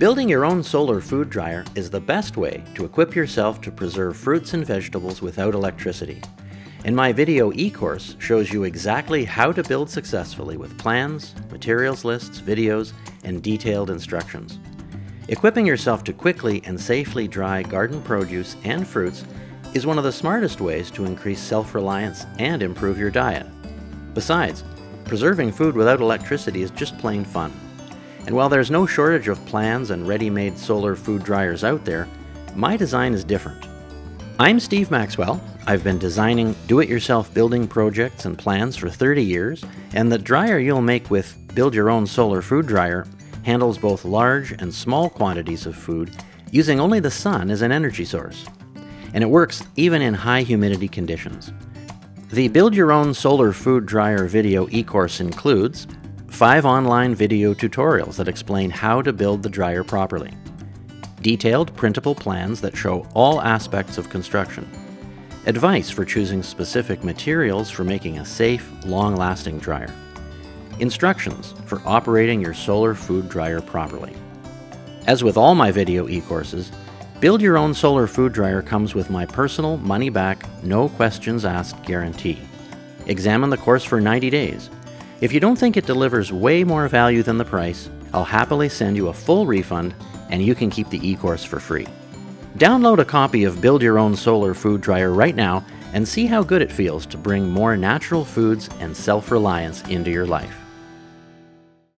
Building your own solar food dryer is the best way to equip yourself to preserve fruits and vegetables without electricity. And my video e-course shows you exactly how to build successfully with plans, materials lists, videos, and detailed instructions. Equipping yourself to quickly and safely dry garden produce and fruits is one of the smartest ways to increase self-reliance and improve your diet. Besides, preserving food without electricity is just plain fun. And while there's no shortage of plans and ready-made solar food dryers out there, my design is different. I'm Steve Maxwell. I've been designing do-it-yourself building projects and plans for 30 years, and the dryer you'll make with Build Your Own Solar Food Dryer handles both large and small quantities of food using only the sun as an energy source. And it works even in high humidity conditions. The Build Your Own Solar Food Dryer video e-course includes five online video tutorials that explain how to build the dryer properly, detailed printable plans that show all aspects of construction, advice for choosing specific materials for making a safe, long-lasting dryer, instructions for operating your solar food dryer properly. As with all my video e-courses, Build Your Own Solar Food Dryer comes with my personal money-back, no questions asked guarantee. Examine the course for 90 days. If you don't think it delivers way more value than the price, I'll happily send you a full refund and you can keep the e-course for free. Download a copy of Build Your Own Solar Food Dryer right now and see how good it feels to bring more natural foods and self-reliance into your life.